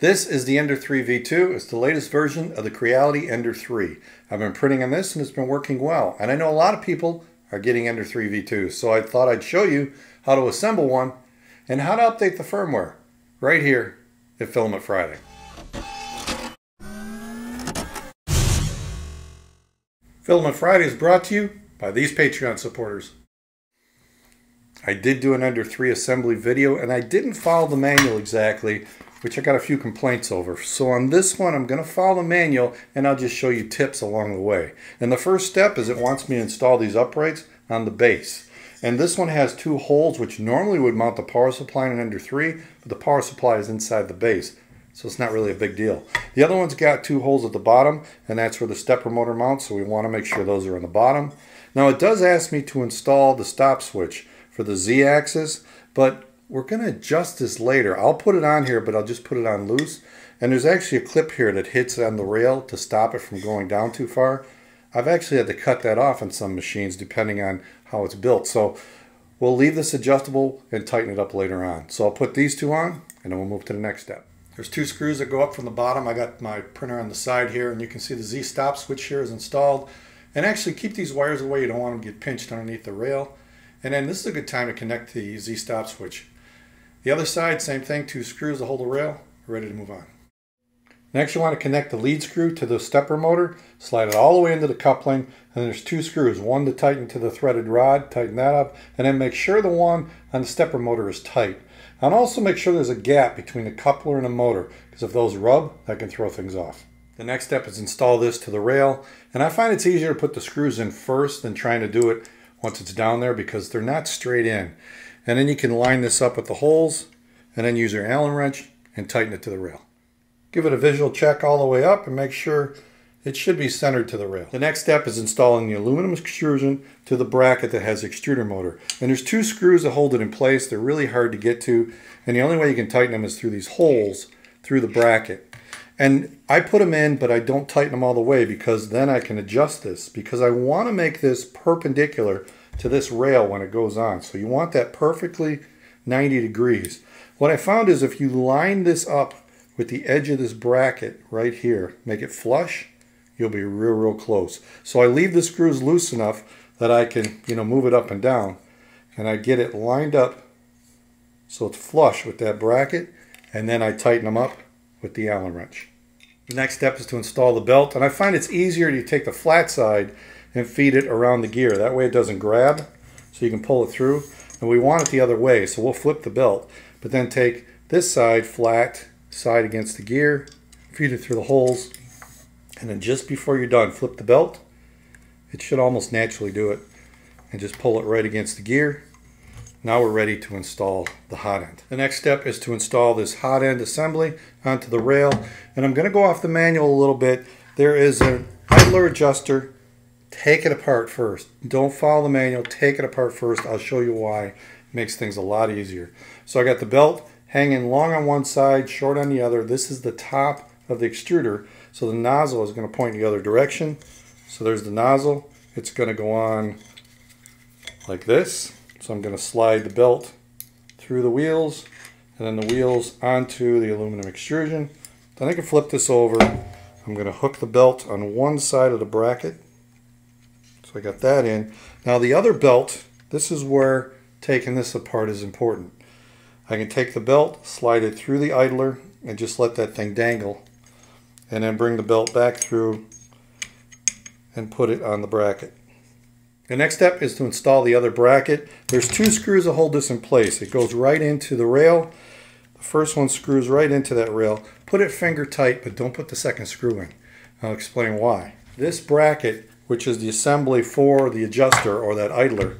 This is the Ender 3 V2. It's the latest version of the Creality Ender 3. I've been printing on this and it's been working well. And I know a lot of people are getting Ender 3 V2. So I thought I'd show you how to assemble one and how to update the firmware right here at Filament Friday. Filament Friday is brought to you by these Patreon supporters. I did do an Ender 3 assembly video and I didn't follow the manual exactly which I got a few complaints over. So on this one, I'm going to follow the manual and I'll just show you tips along the way. And the first step is it wants me to install these uprights on the base. And this one has two holes, which normally would mount the power supply in Ender 3, but the power supply is inside the base. So it's not really a big deal. The other one's got two holes at the bottom, and that's where the stepper motor mounts, so we want to make sure those are on the bottom. Now it does ask me to install the stop switch for the Z-axis, but we're going to adjust this later. I'll put it on here, but I'll just put it on loose. And there's actually a clip here that hits on the rail to stop it from going down too far. I've actually had to cut that off on some machines depending on how it's built. So we'll leave this adjustable and tighten it up later on. So I'll put these two on and then we'll move to the next step. There's two screws that go up from the bottom. I got my printer on the side here and you can see the Z-stop switch here is installed. And actually keep these wires away. You don't want them to get pinched underneath the rail. And then this is a good time to connect the Z-stop switch. The other side, same thing, two screws to hold the rail, ready to move on. Next you want to connect the lead screw to the stepper motor, slide it all the way into the coupling, and there's two screws, one to tighten to the threaded rod, tighten that up, and then make sure the one on the stepper motor is tight. And also make sure there's a gap between the coupler and the motor, because if those rub, that can throw things off. The next step is install this to the rail, and I find it's easier to put the screws in first than trying to do it once it's down there because they're not straight in. And then you can line this up with the holes and then use your Allen wrench and tighten it to the rail. Give it a visual check all the way up and make sure it should be centered to the rail. The next step is installing the aluminum extrusion to the bracket that has the extruder motor. And there's two screws that hold it in place. They're really hard to get to. And the only way you can tighten them is through these holes through the bracket. And I put them in, but I don't tighten them all the way because then I can adjust this because I want to make this perpendicular to this rail when it goes on. So you want that perfectly 90 degrees. What I found is if you line this up with the edge of this bracket right here, make it flush, you'll be real, real close. So I leave the screws loose enough that I can, you know, move it up and down. And I get it lined up so it's flush with that bracket. And then I tighten them up with the Allen wrench. The next step is to install the belt. And I find it's easier to take the flat side and feed it around the gear. That way it doesn't grab, so you can pull it through. And we want it the other way, so we'll flip the belt, but then take this side flat, side against the gear, feed it through the holes, and then just before you're done, flip the belt. It should almost naturally do it. And just pull it right against the gear. Now we're ready to install the hot end. The next step is to install this hot end assembly onto the rail. And I'm going to go off the manual a little bit. There is an idler adjuster take it apart first. Don't follow the manual, take it apart first. I'll show you why. It makes things a lot easier. So I got the belt hanging long on one side, short on the other. This is the top of the extruder. So the nozzle is going to point the other direction. So there's the nozzle. It's going to go on like this. So I'm going to slide the belt through the wheels and then the wheels onto the aluminum extrusion. Then I can flip this over. I'm going to hook the belt on one side of the bracket so I got that in. Now the other belt, this is where taking this apart is important. I can take the belt, slide it through the idler, and just let that thing dangle. And then bring the belt back through and put it on the bracket. The next step is to install the other bracket. There's two screws that hold this in place. It goes right into the rail. The first one screws right into that rail. Put it finger tight, but don't put the second screw in. I'll explain why. This bracket which is the assembly for the adjuster or that idler,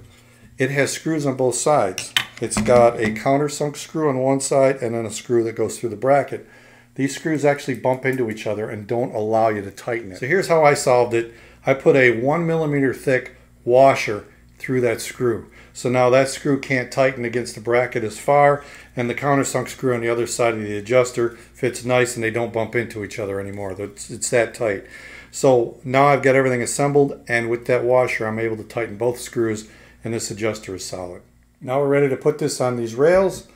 it has screws on both sides. It's got a countersunk screw on one side and then a screw that goes through the bracket. These screws actually bump into each other and don't allow you to tighten it. So here's how I solved it. I put a one millimeter thick washer through that screw. So now that screw can't tighten against the bracket as far and the countersunk screw on the other side of the adjuster fits nice and they don't bump into each other anymore. It's, that tight. So now I've got everything assembled and with that washer I'm able to tighten both screws and this adjuster is solid. Now we're ready to put this on these rails.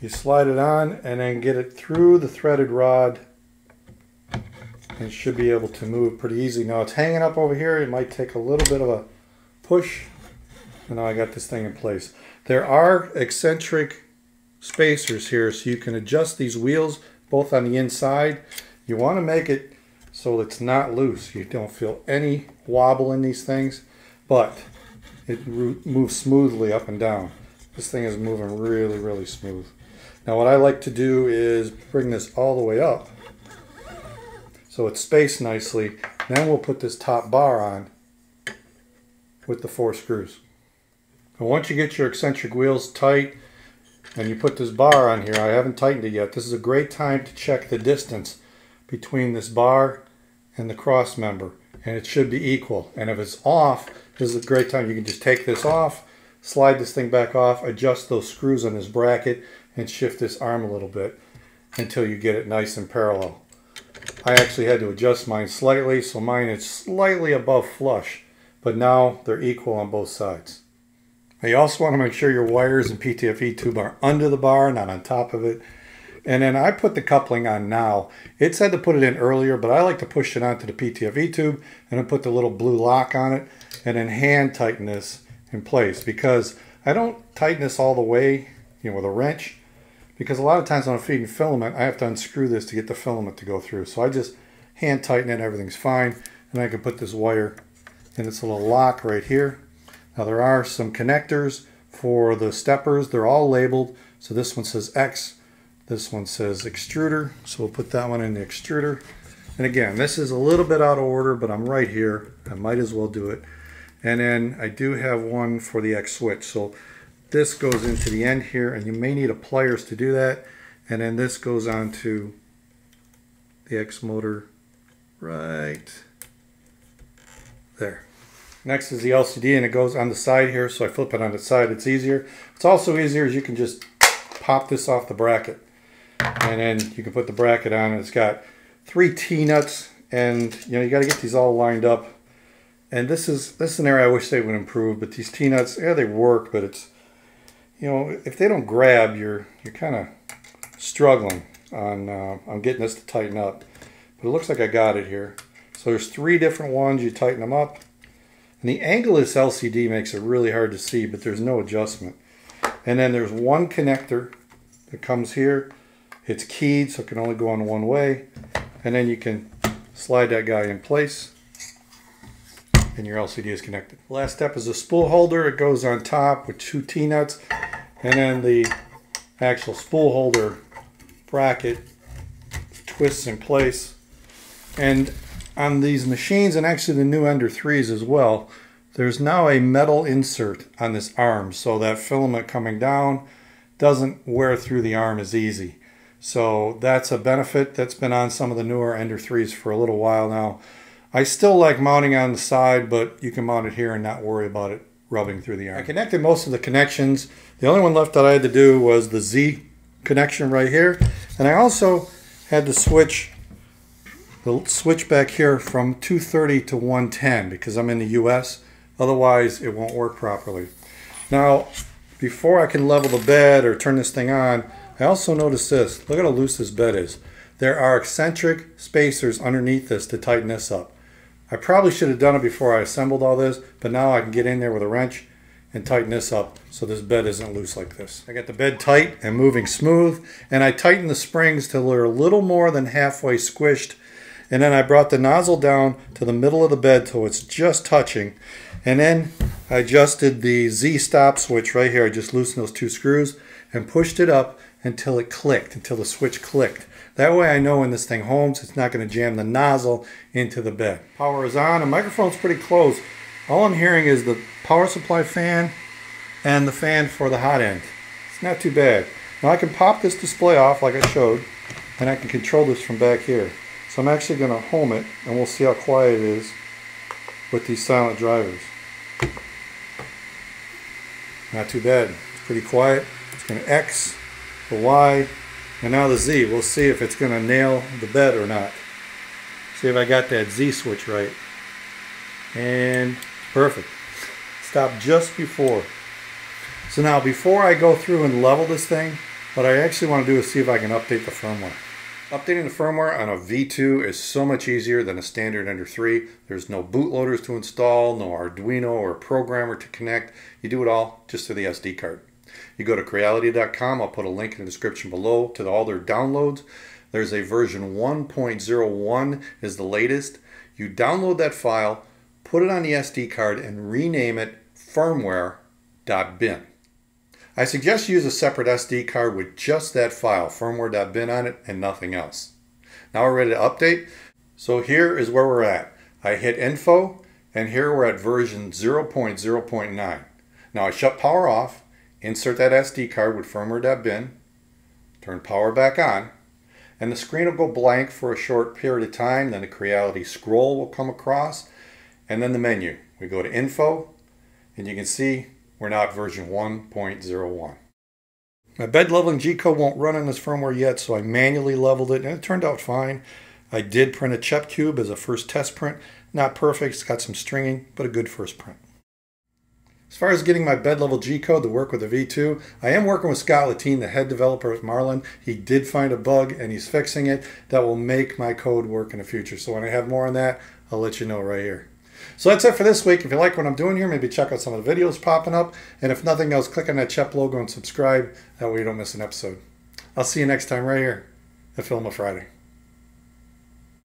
You slide it on and then get it through the threaded rod and should be able to move pretty easy. Now it's hanging up over here. It might take a little bit of a push. And now I got this thing in place. There are eccentric spacers here so you can adjust these wheels both on the inside. You want to make it so it's not loose. You don't feel any wobble in these things, but it moves smoothly up and down. This thing is moving really, really smooth. Now what I like to do is bring this all the way up so it's spaced nicely. Then we'll put this top bar on with the four screws. And once you get your eccentric wheels tight and you put this bar on here, I haven't tightened it yet. This is a great time to check the distance between this bar and the cross member. And it should be equal. And if it's off, this is a great time. You can just take this off, slide this thing back off, adjust those screws on this bracket, and shift this arm a little bit until you get it nice and parallel. I actually had to adjust mine slightly, so mine is slightly above flush, but now they're equal on both sides. Now you also want to make sure your wires and PTFE tube are under the bar, not on top of it. And then I put the coupling on now. It said to put it in earlier, but I like to push it onto the PTFE tube and then put the little blue lock on it and then hand tighten this in place because I don't tighten this all the way, you know, with a wrench because a lot of times when I'm feeding filament, I have to unscrew this to get the filament to go through. So I just hand tighten it, everything's fine. And I can put this wire in this little lock right here. Now there are some connectors for the steppers. They're all labeled. So this one says X, this one says extruder. So we'll put that one in the extruder. And again, this is a little bit out of order, but I'm right here. I might as well do it. And then I do have one for the X switch. So this goes into the end here and you may need a pliers to do that and then this goes on to the X motor right there. Next is the LCD and it goes on the side here so I flip it on the side it's easier. It's also easier as you can just pop this off the bracket and then you can put the bracket on it's got three T-nuts and you know you got to get these all lined up and this is this is an area I wish they would improve but these T-nuts yeah they work but it's you know, if they don't grab, you're you're kind of struggling on uh, on getting this to tighten up. But it looks like I got it here. So there's three different ones. You tighten them up. And the angle of this LCD makes it really hard to see, but there's no adjustment. And then there's one connector that comes here. It's keyed, so it can only go on one way. And then you can slide that guy in place and your LCD is connected. Last step is a spool holder. It goes on top with two T-nuts and then the actual spool holder bracket twists in place. And on these machines and actually the new Ender 3s as well, there's now a metal insert on this arm so that filament coming down doesn't wear through the arm as easy. So that's a benefit that's been on some of the newer Ender 3s for a little while now. I still like mounting on the side, but you can mount it here and not worry about it rubbing through the arm. I connected most of the connections. The only one left that I had to do was the Z connection right here. And I also had to switch the switch back here from 230 to 110 because I'm in the US. Otherwise, it won't work properly. Now, before I can level the bed or turn this thing on, I also noticed this. Look at how loose this bed is. There are eccentric spacers underneath this to tighten this up. I probably should have done it before I assembled all this, but now I can get in there with a wrench and tighten this up so this bed isn't loose like this. I got the bed tight and moving smooth, and I tightened the springs till they're a little more than halfway squished, and then I brought the nozzle down to the middle of the bed till it's just touching, and then I adjusted the Z-stop switch right here. I just loosened those two screws and pushed it up until it clicked, until the switch clicked. That way I know when this thing homes, it's not going to jam the nozzle into the bed. Power is on. The microphone's pretty close. All I'm hearing is the power supply fan and the fan for the hot end. It's not too bad. Now I can pop this display off like I showed, and I can control this from back here. So I'm actually going to home it, and we'll see how quiet it is with these silent drivers. Not too bad. It's pretty quiet. It's going to X, the Y, and now the Z, we'll see if it's going to nail the bed or not. See if I got that Z switch right. And perfect. Stop just before. So now before I go through and level this thing, What I actually want to do is see if I can update the firmware. Updating the firmware on a V2 is so much easier than a standard Ender 3. There's no bootloaders to install, no Arduino or programmer to connect. You do it all just through the SD card. You go to Creality.com. I'll put a link in the description below to all their downloads. There's a version 1.01 is the latest. You download that file, put it on the SD card, and rename it firmware.bin. I suggest you use a separate SD card with just that file, firmware.bin on it, and nothing else. Now we're ready to update. So here is where we're at. I hit info, and here we're at version 0.0.9. Now I shut power off, insert that SD card with firmware.bin, turn power back on, and the screen will go blank for a short period of time. Then the Creality scroll will come across, and then the menu. We go to info, and you can see we're now at version 1.01. My bed leveling G-code won't run on this firmware yet, so I manually leveled it, and it turned out fine. I did print a CHEP cube as a first test print. Not perfect, it's got some stringing, but a good first print. As far as getting my bed level G code to work with the V2, I am working with Scott Lahteine, the head developer at Marlin. He did find a bug and he's fixing it that will make my code work in the future. So when I have more on that, I'll let you know right here. So that's it for this week. If you like what I'm doing here, maybe check out some of the videos popping up. And if nothing else, click on that CHEP logo and subscribe. That way you don't miss an episode. I'll see you next time right here at Film Filament Friday.